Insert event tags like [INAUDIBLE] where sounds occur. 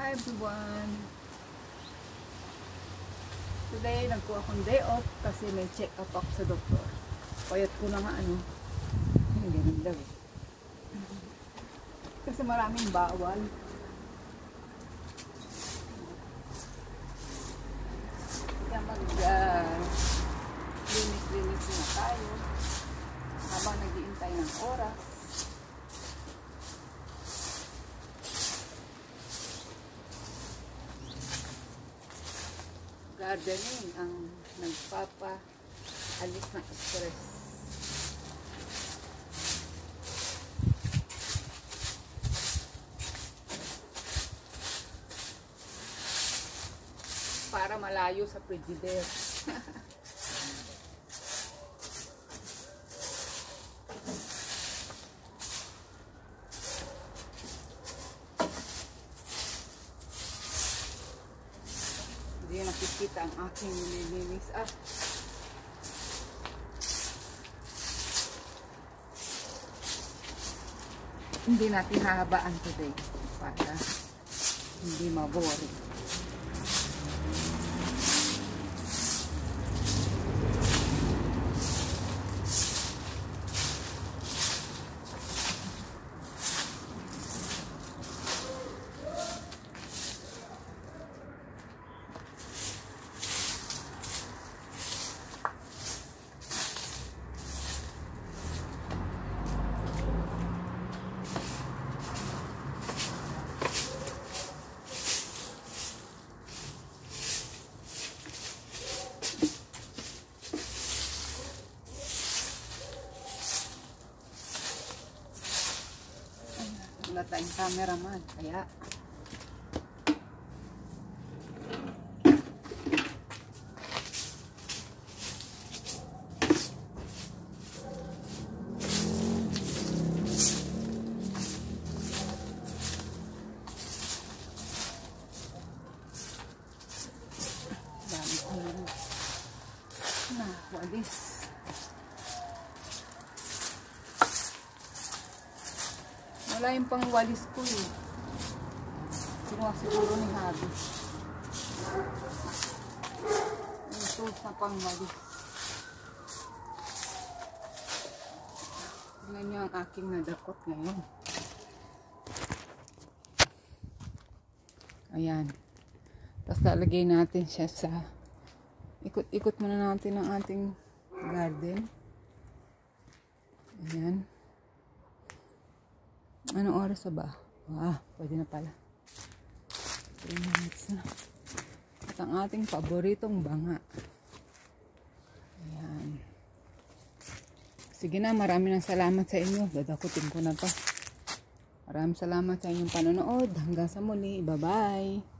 Hi everyone! Today, nagkuha akong day off kasi may check up ako sa doktor. Payat ko na nga ano. Hindi ganun daw eh. Kasi maraming bawal. Kaya mag uh, linis-linis na tayo habang nagiintay ng oras. Gardening ang nagpapa alis ng stress. Para malayo sa frigidaire. [LAUGHS] Hindi nakikita ang aking nililinis. Ah. Hindi natin hahabaan today para hindi maboring. Wala tayong cameraman. Kaya dami ko na Wala yung pang walis ko eh. Kinuha siguro ni Habi. Yung tools na pang walis. Tingnan nyo ang aking nadakot ngayon. Ayan. Tapos lalagay natin siya sa ikot-ikot muna natin ang ating garden. Ayan. Anong oras na ba? Ah, pwede na pala. 3 minutes na. At ang ating paboritong banga. Ayan. Sige na, marami ng salamat sa inyo. Dadakutin ko na to. Maraming salamat sa inyong panonood. Hanggang sa muli. Bye-bye.